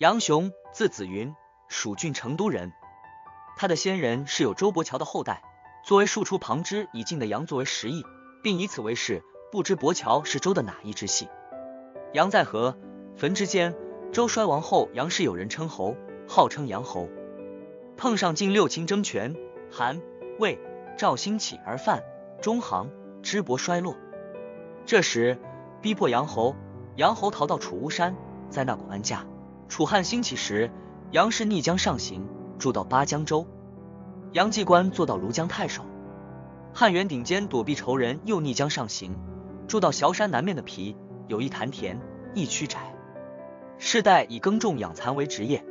杨雄，字子云，蜀郡成都人。他的先人是有周伯乔的后代，作为庶出旁支以进的杨作为实义，并以此为氏。不知伯乔是周的哪一支系？杨在河汾之间，周衰亡后，杨氏有人称侯，号称杨侯。碰上晋六卿争权，韩、魏、赵兴起而犯，中行支伯衰落。这时逼迫杨侯，杨侯逃到楚巫山，在那广安家。楚汉兴起时，杨氏逆江上行，住到巴江州。杨继官做到庐江太守。汉元顶尖躲避仇人，又逆江上行。住到崤山南面的皮，有一潭田，一曲宅。世代以耕种养蚕为职业。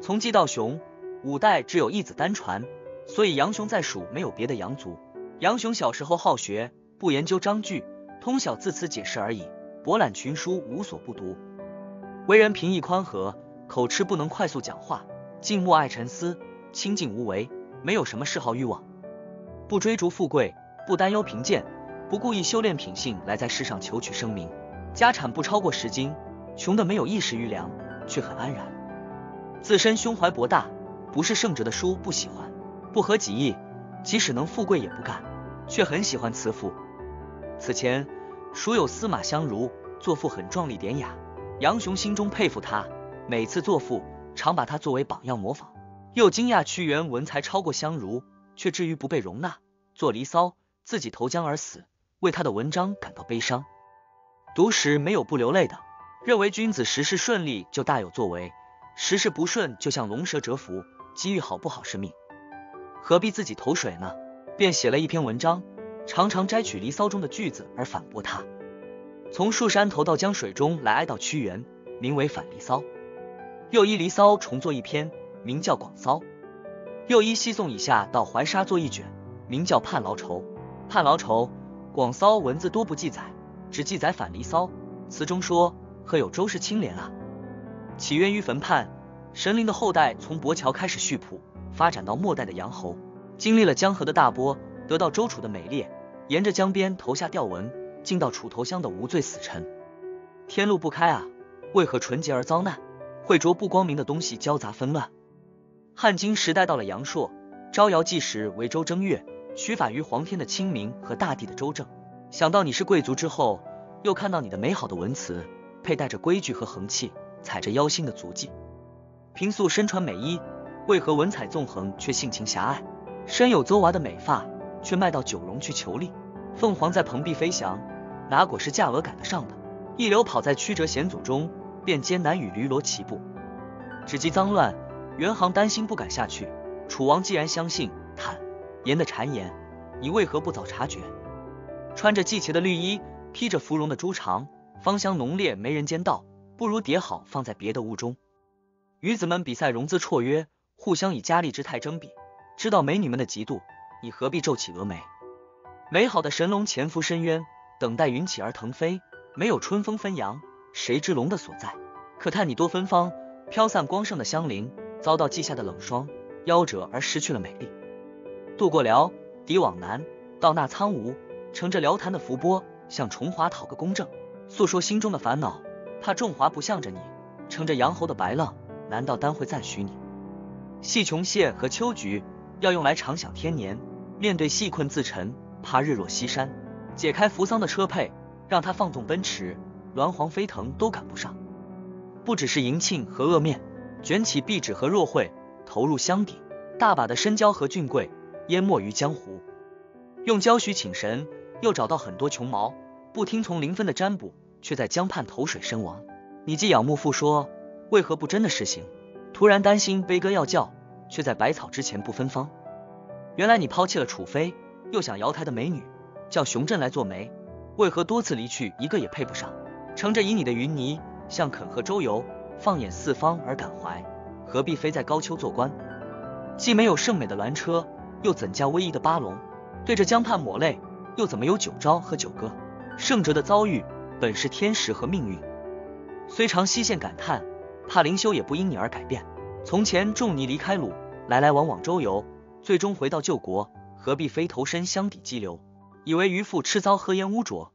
从姬到雄，五代只有一子单传，所以杨雄在蜀没有别的杨族。杨雄小时候好学，不研究章句，通晓字词解释而已，博览群书，无所不读。为人平易宽和，口吃不能快速讲话，静默爱沉思，清静无为，没有什么嗜好欲望，不追逐富贵，不担忧贫贱。不故意修炼品性来在世上求取声名，家产不超过十斤，穷的没有一食余粮，却很安然。自身胸怀博大，不是圣哲的书不喜欢，不合己意，即使能富贵也不干，却很喜欢慈父。此前蜀有司马相如，作赋很壮丽典雅，杨雄心中佩服他，每次作赋常把他作为榜样模仿，又惊讶屈原文才超过相如，却至于不被容纳，做离骚，自己投江而死。为他的文章感到悲伤，读时没有不流泪的。认为君子时事顺利就大有作为，时事不顺就像龙蛇蛰伏，机遇好不好是命，何必自己投水呢？便写了一篇文章，常常摘取《离骚》中的句子而反驳他。从树山投到江水中来哀悼屈原，名为《反离骚》。又依《离骚》重作一篇，名叫《广骚》。又依西宋以下到怀沙作一卷，名叫《叛劳愁》。叛劳愁。广骚文字多不记载，只记载反离骚。词中说：“何有周氏清廉啊？”起源于坟畔，神灵的后代从伯乔开始续谱，发展到末代的杨侯，经历了江河的大波，得到周楚的美烈，沿着江边投下吊文，进到楚投乡的无罪死臣。天路不开啊，为何纯洁而遭难？会着不光明的东西交杂纷乱。汉金时代到了阳朔，招摇计时为周正月。取法于皇天的清明和大地的周正，想到你是贵族之后，又看到你的美好的文辞，佩戴着规矩和横气，踩着妖星的足迹。平素身穿美衣，为何文采纵横却性情狭隘？身有邹娃的美发，却卖到九龙去求利。凤凰在蓬荜飞翔，哪果是价额赶得上的？一流跑在曲折险阻中，便艰难与驴骡齐步。只及脏乱，袁行担心不敢下去。楚王既然相信坦。言的谗言，你为何不早察觉？穿着季茄的绿衣，披着芙蓉的朱裳，芳香浓烈，没人间道，不如叠好放在别的屋中。女子们比赛容姿绰约，互相以佳丽之态争比，知道美女们的嫉妒，你何必皱起蛾眉？美好的神龙潜伏深渊，等待云起而腾飞，没有春风纷扬，谁知龙的所在？可叹你多芬芳，飘散光盛的香菱，遭到季夏的冷霜，夭折而失去了美丽。渡过辽，抵往南，到那苍梧，乘着辽潭的浮波，向重华讨个公正，诉说心中的烦恼。怕重华不向着你，乘着杨侯的白浪，难道单会赞许你？戏琼蟹和秋菊，要用来长享天年。面对戏困自沉，怕日落西山。解开扶桑的车辔，让他放纵奔驰，鸾凰飞腾都赶不上。不只是银庆和恶面，卷起壁纸和若会，投入箱底，大把的深交和俊贵。淹没于江湖，用胶许请神，又找到很多穷毛，不听从灵分的占卜，却在江畔投水身亡。你既仰慕父说，为何不真的实行？突然担心悲歌要叫，却在百草之前不芬芳。原来你抛弃了楚妃，又想瑶台的美女，叫熊振来做媒，为何多次离去，一个也配不上？乘着以你的云霓，向肯河周游，放眼四方而感怀，何必非在高丘做官？既没有圣美的鸾车。又怎驾威仪的八龙？对着江畔抹泪，又怎么有九朝和九歌？圣哲的遭遇本是天时和命运，虽常西线感叹，怕灵修也不因你而改变。从前仲尼离开鲁，来来往往周游，最终回到旧国，何必非投身乡底激流？以为渔父吃糟喝烟污浊，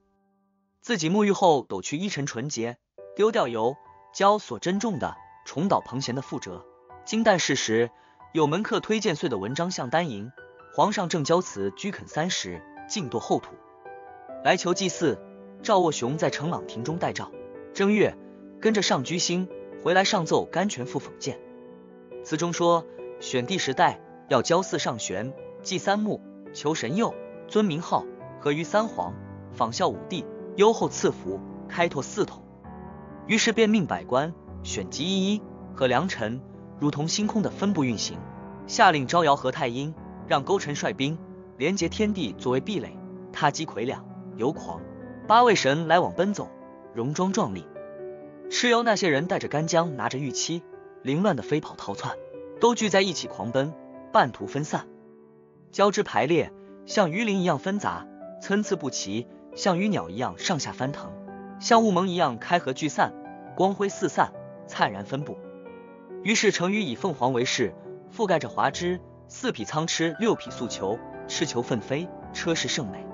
自己沐浴后抖去衣尘纯洁，丢掉油胶所珍重的，重蹈彭贤的覆辙。金旦事时，有门客推荐岁的文章向丹营，皇上正交辞居肯三十，尽堕后土，来求祭祀。赵沃雄在承朗亭中待诏。正月，跟着上居星回来上奏甘泉赋讽谏。词中说，选帝时代要交祀上玄，祭三木，求神佑，尊名号，合于三皇，仿效武帝，优厚赐福，开拓四统。于是便命百官选吉一一和良臣。如同星空的分布运行，下令招摇何太阴，让勾陈率兵连接天地作为壁垒，踏击魁两游狂，八位神来往奔走，戎装壮丽。蚩尤那些人带着干将，拿着玉漆，凌乱的飞跑逃窜，都聚在一起狂奔，半途分散，交织排列，像鱼鳞一样纷杂，参差不齐，像鱼鸟一样上下翻腾，像雾蒙一样开合聚散，光辉四散，灿然分布。于是成语以凤凰为饰，覆盖着华枝，四匹苍螭，六匹素裘，螭裘奋飞，车势甚美。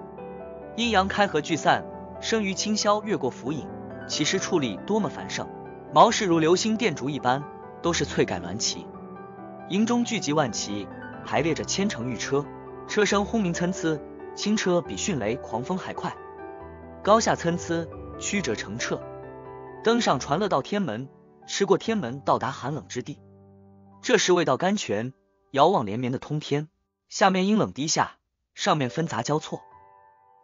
阴阳开合聚散，生于清霄，越过浮影，其实矗立多么繁盛，毛氏如流星电烛一般，都是翠盖鸾旗。营中聚集万骑，排列着千乘御车，车声轰鸣参差，轻车比迅雷狂风还快，高下参差，曲折澄澈。登上传乐到天门。吃过天门，到达寒冷之地。这时未到甘泉，遥望连绵的通天，下面阴冷低下，上面纷杂交错，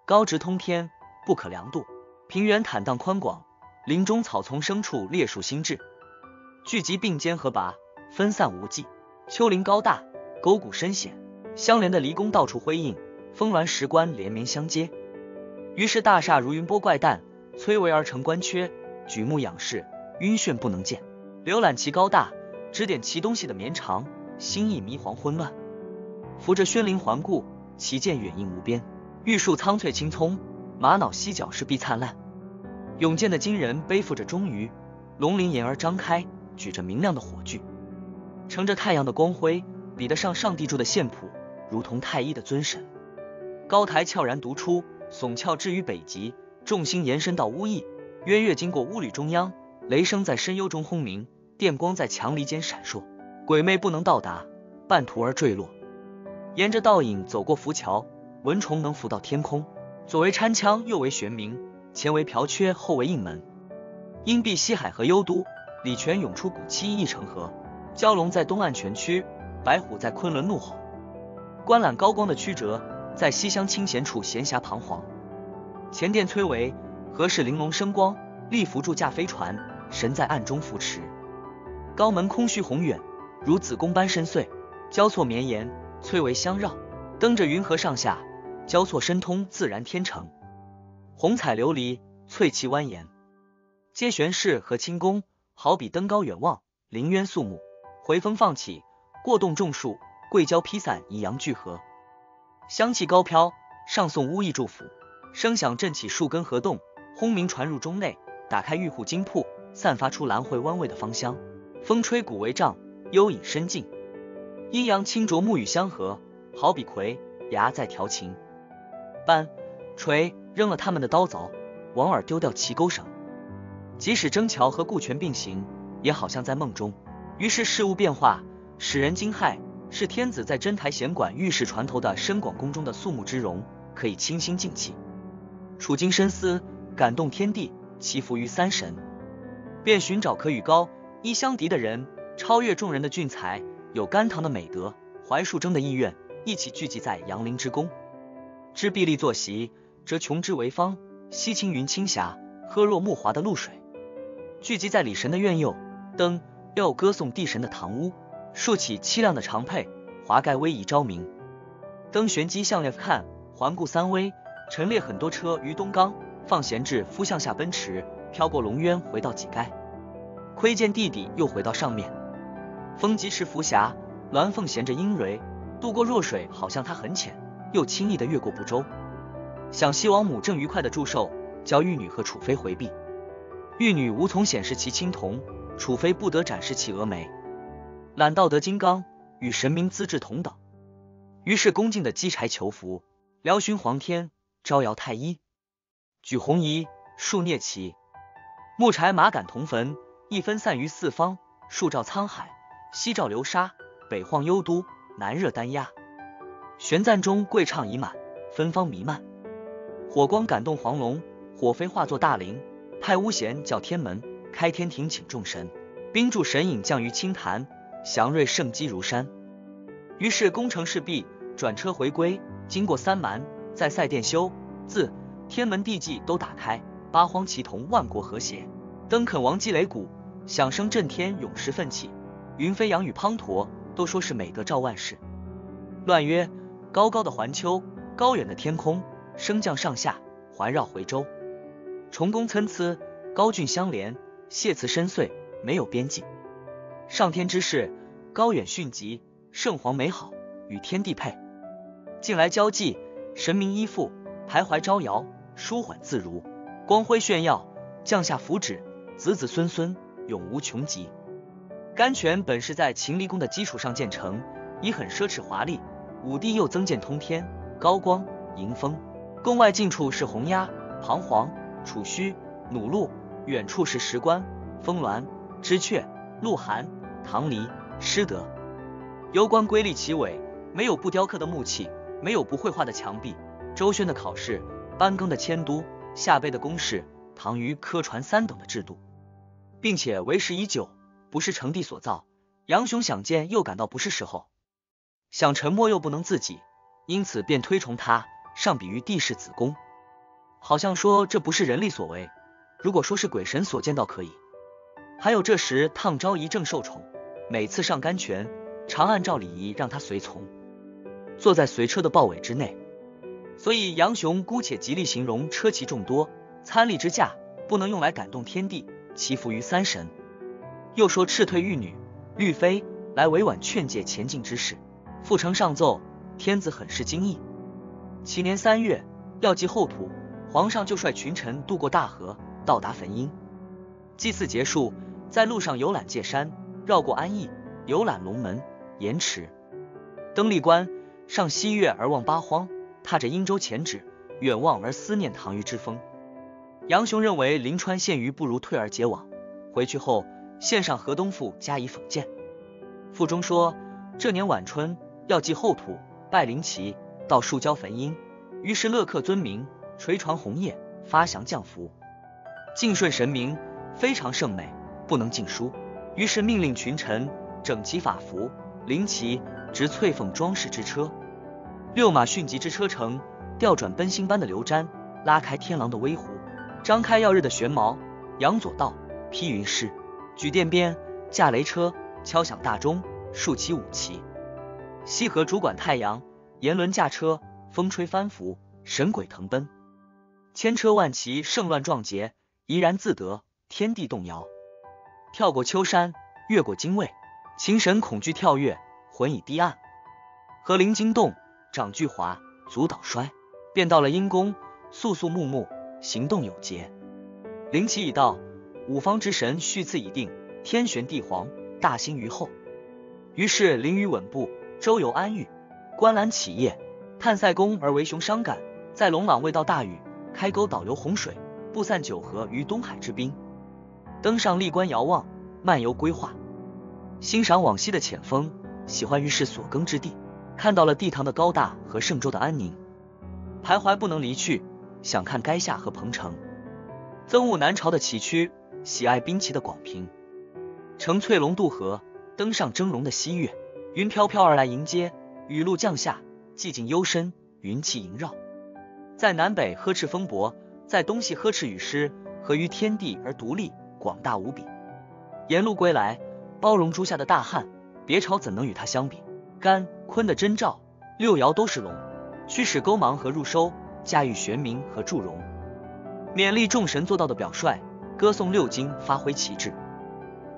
高直通天，不可量度。平原坦荡宽广，林中草丛生处，列树新质，聚集并肩合拔，分散无际。丘陵高大，沟谷深险，相连的离宫到处辉映，峰峦石关连绵相接。于是大厦如云波怪诞，崔嵬而成关阙，举目仰视。晕眩不能见，浏览其高大，指点其东西的绵长，心意迷惶昏乱。扶着轩林环顾，其见远映无边，玉树苍翠青葱，玛瑙犀角石壁灿烂。勇健的金人背负着钟鱼，龙鳞眼儿张开，举着明亮的火炬，乘着太阳的光辉，比得上上帝住的县谱，如同太一的尊神。高台悄然独出，耸峭至于北极，众星延伸到屋翼，渊月经过屋履中央。雷声在深幽中轰鸣，电光在墙篱间闪烁，鬼魅不能到达，半途而坠落。沿着倒影走过浮桥，蚊虫能浮到天空。左为参羌，右为玄冥，前为瓢缺，后为应门。阴蔽西海和幽都，礼泉涌出古七一成河。蛟龙在东岸泉区，白虎在昆仑怒吼。观览高光的曲折，在西厢清闲处闲暇彷徨。前殿崔嵬，何事玲珑生光？立扶助驾飞船。神在暗中扶持，高门空虚宏远，如子宫般深邃，交错绵延，翠微相绕，登着云河上下，交错深通，自然天成，红彩琉璃，翠气蜿蜒，皆玄氏和清宫，好比登高远望，林渊肃穆，回风放起，过洞种树，桂蕉披散，以阳聚合，香气高飘，上送巫意祝福，声响震起树根河洞，轰鸣传入中内，打开玉户金铺。散发出兰蕙弯味的芳香，风吹鼓为帐，幽隐深静。阴阳清浊，木与相合，好比葵牙在调情。班锤扔了他们的刀凿，王耳丢掉齐钩绳。即使征桥和顾全并行，也好像在梦中。于是事物变化，使人惊骇。是天子在真台闲馆御史船头的深广宫中的肃穆之容，可以清心静气，处经深思，感动天地，祈福于三神。便寻找可与高一相敌的人，超越众人的俊才，有甘棠的美德，怀树争的意愿，一起聚集在杨陵之宫。知壁立坐席，则琼枝为方，西青云青霞，喝若木华的露水。聚集在李神的院右，灯又歌颂地神的堂屋，竖起凄亮的长佩，华盖威仪昭明。登玄机向列看，环顾三危，陈列很多车于东冈，放闲置夫向下奔驰。飘过龙渊，回到几盖，窥见地底，又回到上面。风疾驰浮霞，鸾凤衔着鹰蕊，渡过弱水，好像它很浅，又轻易的越过不周。想西王母正愉快的祝寿，教玉女和楚妃回避。玉女无从显示其青铜，楚妃不得展示其峨眉。揽道德金刚，与神明资质同等。于是恭敬的击柴求福，辽勋皇天，招摇太一，举红仪，竖镊旗。木柴马杆同焚，一分散于四方，树照沧海，西照流沙，北晃幽都，南热丹鸦。玄赞中贵唱已满，芬芳弥漫。火光感动黄龙，火飞化作大灵，派巫贤叫天门，开天庭请众神，宾助神隐降于清潭，祥瑞盛积如山。于是功成事毕，转车回归，经过三蛮，在赛殿修，自天门地际都打开，八荒齐同，万国和谐。登肯王击擂鼓，响声震天，勇士奋起。云飞扬与滂沱，都说是美德照万世。乱曰：高高的环丘，高远的天空，升降上下，环绕回周。重宫参差，高峻相连，谢辞深邃，没有边际。上天之事，高远迅疾，圣皇美好，与天地配。近来交际，神明依附，徘徊招摇，舒缓自如。光辉炫耀，降下福祉，子子孙孙永无穷极。甘泉本是在秦离宫的基础上建成，已很奢侈华丽。武帝又增建通天，高光迎风。宫外近处是洪崖、彷徨、楚虚、弩鹿；远处是石棺、峰峦、知阙、鹿寒、唐离、师德。攸关瑰丽奇伟，没有不雕刻的木器，没有不绘画的墙壁。周宣的考试，班庚的迁都，夏卑的宫室，唐虞科传三等的制度，并且为时已久，不是成帝所造。杨雄想见，又感到不是时候。想沉默又不能自己，因此便推崇他，上比于帝室子宫，好像说这不是人力所为。如果说是鬼神所见到可以。还有这时烫昭仪正受宠，每次上甘泉，常按照礼仪让他随从，坐在随车的豹尾之内。所以杨雄姑且极力形容车骑众多，参礼之驾不能用来感动天地，祈福于三神。又说赤退玉女、绿妃来委婉劝诫前进之事。复呈上奏，天子很是惊异。其年三月，要祭后土，皇上就率群臣渡过大河，到达汾阴。祭祀结束，在路上游览界山，绕过安邑，游览龙门、盐池，登历关，上西岳而望八荒，踏着殷州前指，远望而思念唐虞之风。杨雄认为临川献虞不如退而结网。回去后，献上河东赋加以讽谏。赋中说，这年晚春。要祭后土，拜灵旗，到树交坟阴。于是乐客尊名，垂传红叶，发祥降福，敬顺神明，非常盛美，不能尽书。于是命令群臣整齐法服，灵旗执翠凤装饰之车，六马迅疾之车程，调转奔星般的流毡，拉开天狼的威虎，张开耀日的玄毛，扬左道，披云狮，举殿鞭，驾雷车，敲响大钟，竖起五旗。西河主管太阳，阎轮驾车，风吹帆拂，神鬼腾奔，千车万骑，盛乱壮杰，怡然自得，天地动摇。跳过秋山，越过精卫，秦神恐惧跳跃，魂已低暗。和灵惊动，掌巨华，足蹈摔，便到了阴宫，肃肃穆穆，行动有节。灵旗已到，五方之神序次已定，天玄地黄，大兴于后。于是灵于稳步。周游安域，观澜起业，探塞宫而为雄伤感，在龙朗未到大禹，开沟导流洪水，布散九河于东海之滨。登上历关遥望，漫游规划，欣赏往昔的浅风，喜欢于是所耕之地，看到了帝堂的高大和圣州的安宁，徘徊不能离去，想看垓下和彭城，憎恶南朝的崎岖，喜爱滨崎的广平，乘翠龙渡河，登上峥嵘的西岳。云飘飘而来迎接，雨露降下，寂静幽深，云气萦绕。在南北呵斥风伯，在东西呵斥雨师，合于天地而独立，广大无比。沿路归来，包容诸夏的大汉，别朝怎能与他相比？干坤的真兆，六爻都是龙，驱使勾芒和入收，驾驭玄冥和祝融，勉励众神做到的表率，歌颂六经发挥旗帜，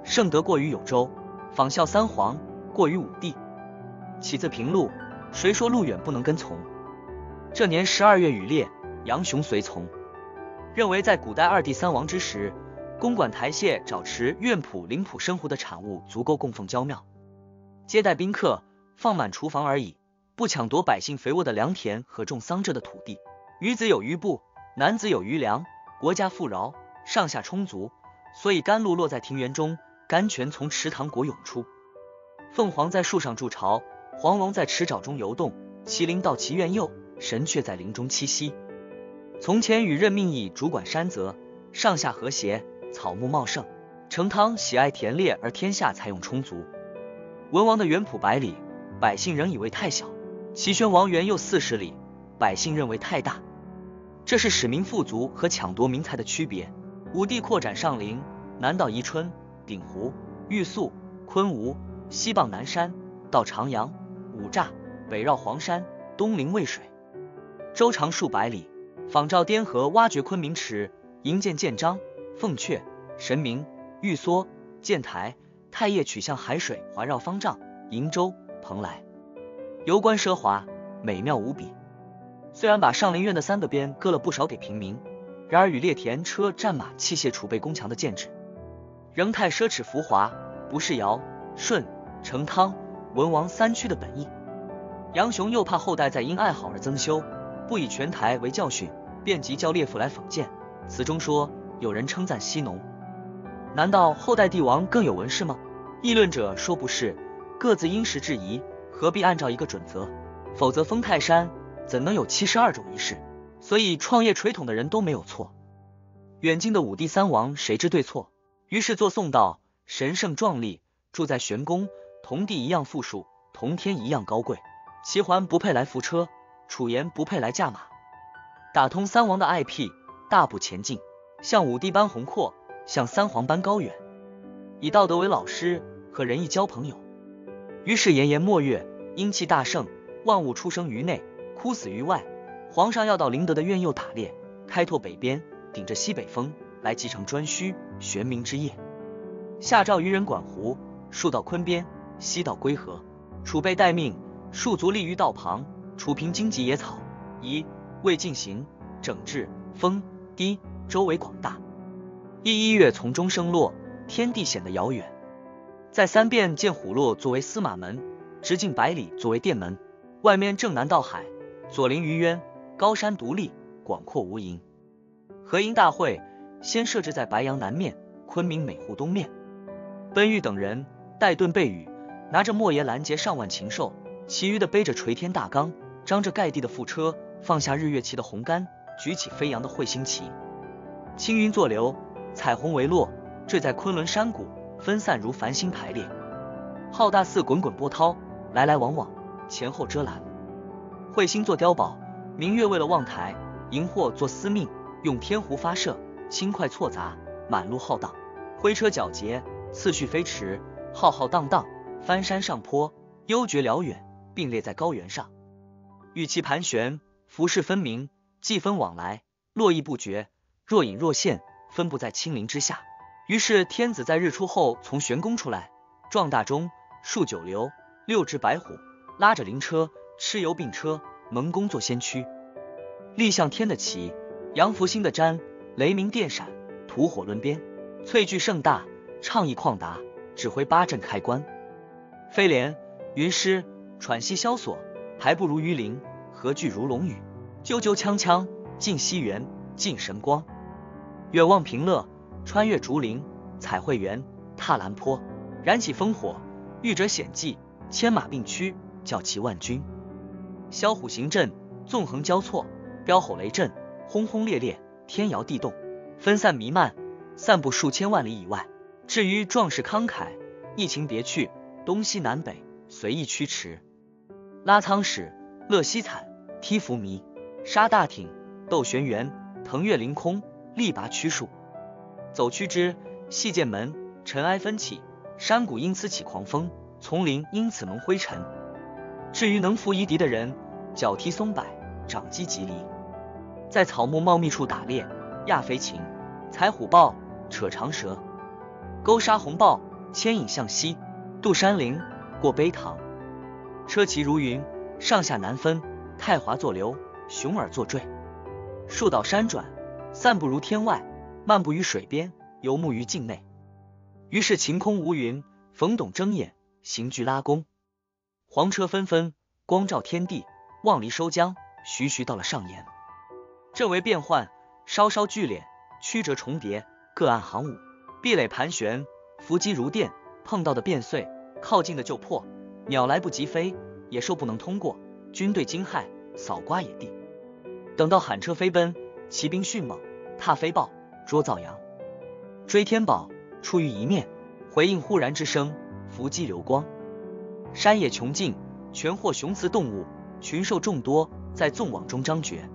圣德过于有周，仿效三皇。过于武帝，起自平陆，谁说路远不能跟从？这年十二月雨烈，杨雄随从，认为在古代二帝三王之时，公馆台榭沼池院圃灵圃生活的产物足够供奉娇庙，接待宾客，放满厨房而已，不抢夺百姓肥沃的良田和种桑蔗的土地。女子有余布，男子有余粮，国家富饶，上下充足，所以甘露落在庭园中，甘泉从池塘国涌出。凤凰在树上筑巢，黄龙在池沼中游动，麒麟到其苑右，神雀在林中栖息。从前与任命义主管山泽，上下和谐，草木茂盛。成汤喜爱田猎，而天下才用充足。文王的原圃百里，百姓仍以为太小；齐宣王原又四十里，百姓认为太大。这是使民富足和抢夺民财的区别。武帝扩展上林，南到宜春、鼎湖、玉素、昆吾，西傍南山，到长阳、五栅，北绕黄山，东临渭水，周长数百里。仿照滇河，挖掘昆明池，营建建章、凤阙、神明、玉梭、建台、太液，取向海水环绕方丈、瀛洲、蓬莱，游观奢华，美妙无比。虽然把上林苑的三个边割了不少给平民，然而与列田车战马器械储备宫墙的建制，仍太奢侈浮华，不是尧、舜、成汤、文王三区的本意。杨雄又怕后代再因爱好而增修，不以全台为教训，便即叫列父来讽谏。词中说有人称赞西农，难道后代帝王更有文士吗？议论者说不是，各自因时制宜，何必按照一个准则？否则封泰山。怎能有七十二种仪式？所以创业垂统的人都没有错。远近的五帝三王谁知对错？于是作颂道：神圣壮丽，住在玄宫，同地一样富庶，同天一样高贵。齐桓不配来扶车，楚言不配来驾马。打通三王的 IP，，大步前进，像五帝般宏阔，像三皇般高远。以道德为老师，和仁义交朋友。于是炎炎末月，阴气大盛，万物出生于内。枯死于外，皇上要到灵德的苑右打猎，开拓北边，顶着西北风来继承颛顼，玄冥之夜。下诏于人管湖，树到昆边，西到归河，储备待命，戍卒立于道旁，除平荆棘野草，宜未进行整治，风低周围广大。一一月从中升落，天地显得遥远。在三遍见虎落作为司马门，直径百里作为殿门，外面正南到海。左邻于渊，高山独立，广阔无垠。合营大会先设置在白杨南面，昆明美户东面。奔玉等人带盾备雨，拿着莫邪拦截上万禽兽，其余的背着垂天大纲，张着盖地的副车，放下日月旗的红杆，举起飞扬的彗星旗。青云作流，彩虹为落，坠在昆仑山谷，分散如繁星排列。浩大似滚滚波涛，来来往往，前后遮拦。彗星做碉堡，明月为了望台，荧惑做司命，用天湖发射，轻快错杂，满路浩荡。灰车皎洁，次序飞驰，浩浩荡荡，翻山上坡，幽绝辽远，并列在高原上。玉旗盘旋，浮世分明，季分往来，络绎不绝，若隐若现，分布在青林之下。于是天子在日出后从玄宫出来，壮大钟，数九流，六只白虎，拉着灵车。蚩尤并车，蒙公作先驱，立向天的旗，扬福星的毡，雷鸣电闪，土火抡鞭，翠炬盛大，畅意旷达，指挥八阵开关。飞廉、云师喘息萧索，还不如鱼鳞；何惧如龙羽，啾啾锵锵，尽西元，尽神光。远望平乐，穿越竹林，彩绘园，踏兰坡，燃起烽火，御者险迹，牵马并驱，叫齐万军。萧虎行阵，纵横交错，飙吼雷震，轰轰烈烈，天摇地动，分散弥漫，散布数千万里以外。至于壮士慷慨，一情别去，东西南北随意驱驰。拉苍史，乐西惨，踢伏靡，杀大挺，斗玄元，腾跃凌空，力拔驱数。走趋之，细剑门，尘埃纷起，山谷因此起狂风，丛林因此蒙灰尘。至于能伏夷敌的人，脚踢松柏，掌击棘藜，在草木茂密处打猎，压飞禽，踩虎豹，扯长蛇，勾杀红豹，牵引向西，渡山林，过碑塘，车骑如云，上下难分，太华作流，雄耳作坠，树倒山转，散步如天外，漫步于水边，游牧于境内。于是晴空无云，冯董睁眼，行具拉弓。黄车纷纷，光照天地，望离收江，徐徐到了上沿。阵为变幻，稍稍聚敛，曲折重叠，各岸行伍，壁垒盘旋，伏击如电，碰到的变碎，靠近的就破，鸟来不及飞，野兽不能通过，军队惊骇，扫刮野地。等到喊车飞奔，骑兵迅猛，踏飞豹，捉造羊，追天宝，出于一面，回应忽然之声，伏击流光。山野穷尽，全获雄雌动物，群兽众多，在纵网中张绝。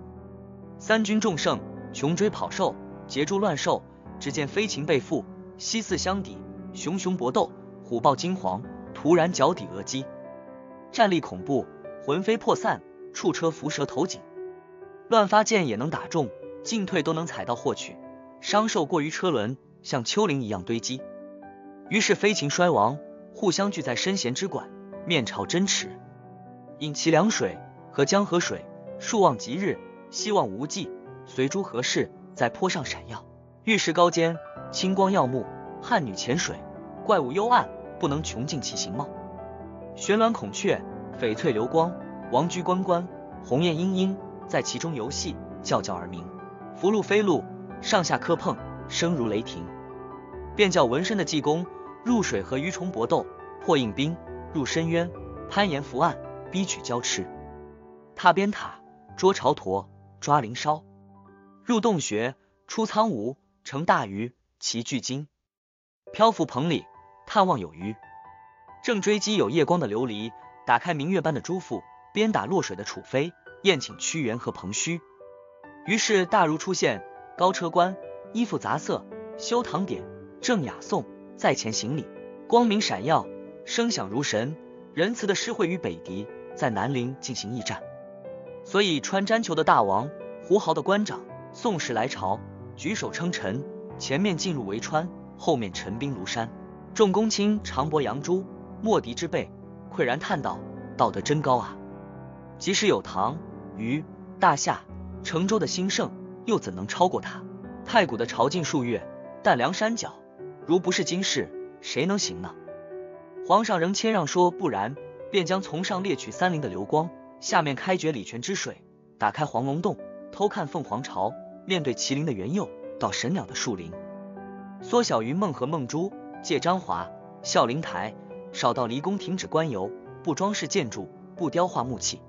三军众胜，穷追跑兽，截住乱兽。只见飞禽被缚，西四相抵，熊熊搏斗，虎豹惊惶，突然脚底额击，战力恐怖，魂飞魄散，触车伏蛇头颈，乱发箭也能打中，进退都能踩到获取，伤受过于车轮，像丘陵一样堆积。于是飞禽衰亡，互相聚在身闲之馆，面朝真池，饮其凉水，和江河水，数望吉日，希望无际，随诸何事，在坡上闪耀。玉石高尖，青光耀目；汉女潜水，怪物幽暗，不能穷尽其形貌。玄鸾孔雀，翡翠流光；王居关关，鸿雁嘤嘤，在其中游戏，叫叫而鸣。福禄飞禄，上下磕碰，声如雷霆。便叫纹身的济公入水和鱼虫搏斗，破硬冰，入深渊，攀岩伏岸，逼取交翅。踏边塔，捉潮驼，抓灵梢，入洞穴，出苍梧。成大鱼，其巨鲸，漂浮棚里，探望有鱼。正追击有夜光的琉璃，打开明月般的朱腹，鞭打落水的楚飞，宴请屈原和彭须。于是大儒出现，高车官，衣服杂色，修堂典，正雅颂，在前行礼，光明闪耀，声响如神，仁慈的诗会与北狄在南陵进行驿站。所以穿毡裘的大王，胡豪的官长，宋时来朝。举手称臣，前面进入围川，后面陈兵庐山。众公卿长伯杨朱，莫敌之辈，喟然叹道：“道德真高啊！即使有唐、虞、大夏、成州的兴盛，又怎能超过他？太古的朝觐数月，但梁山脚，如不是今世，谁能行呢？”皇上仍谦让说：“不然。”便将从上猎取三陵的流光，下面开掘礼泉之水，打开黄龙洞，偷看凤凰巢。面对麒麟的元佑，到神鸟的树林，缩小云梦和梦珠，借张华孝灵台，少到离宫停止官游，不装饰建筑，不雕画木器，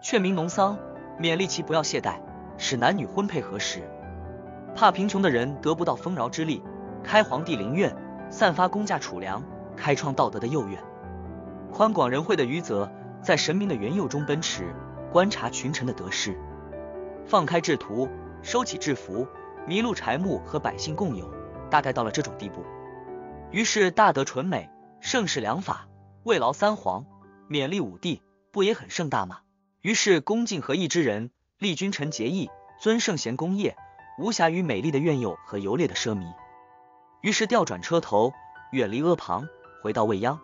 劝民农桑，勉励其不要懈怠，使男女婚配合时，怕贫穷的人得不到丰饶之力，开皇帝陵院，散发公价储粮，开创道德的幼院，宽广仁惠的余则，在神明的元佑中奔驰，观察群臣的得失，放开制图。收起制服，麋鹿柴木和百姓共有，大概到了这种地步。于是大德纯美，盛世良法，慰劳三皇，勉励五帝，不也很盛大吗？于是恭敬和义之人，立君臣节义，尊圣贤功业，无暇于美丽的苑囿和游猎的奢靡。于是调转车头，远离阿房，回到未央。